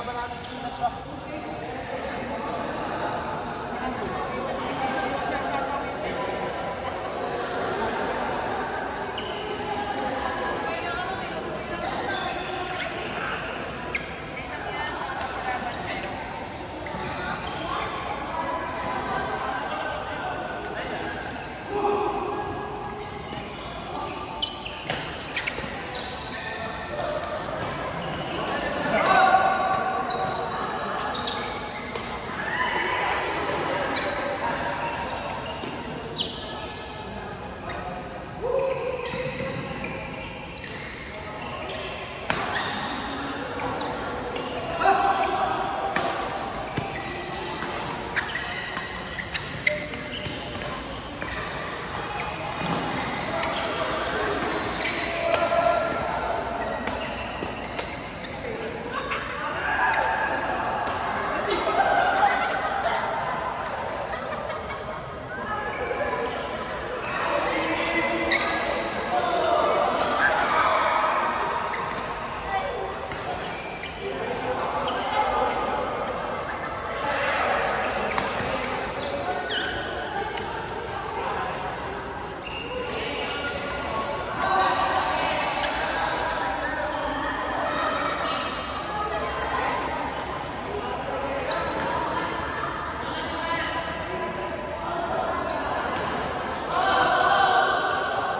aber dann